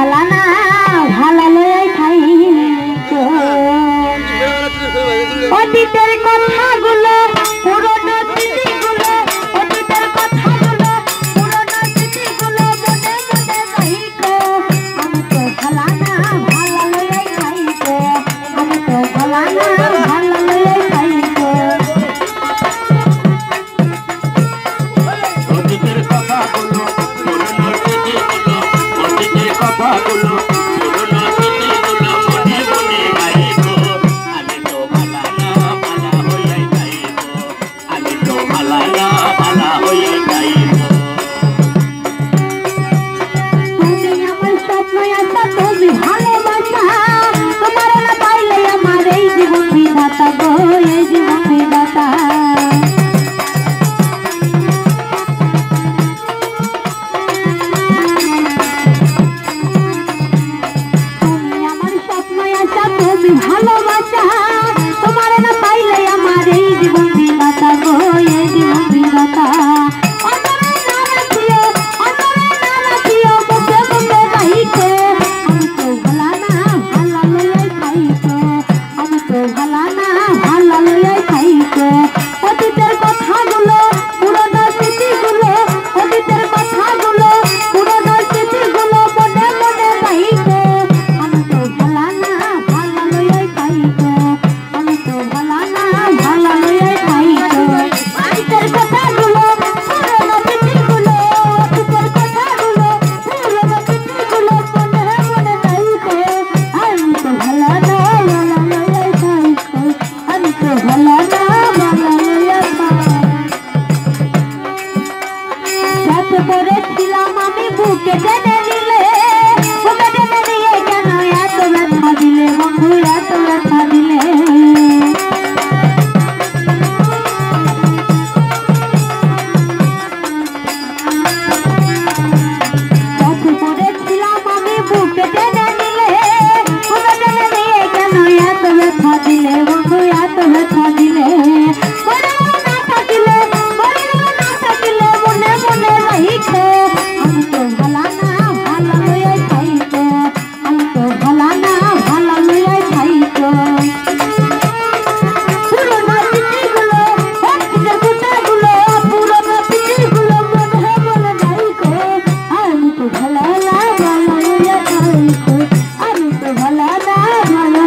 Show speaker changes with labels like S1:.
S1: Alana. 我也许不会到达 ভালো না ভালো কত করেছিলাম আমি বুকে টেনে নিলে বুকে টেনে নিয়ে কেন এত ব্যথা দিলে? বন্ধু, এত ব্যথা দিলে। দিলে? বন্ধু, এত ব্যথা la la la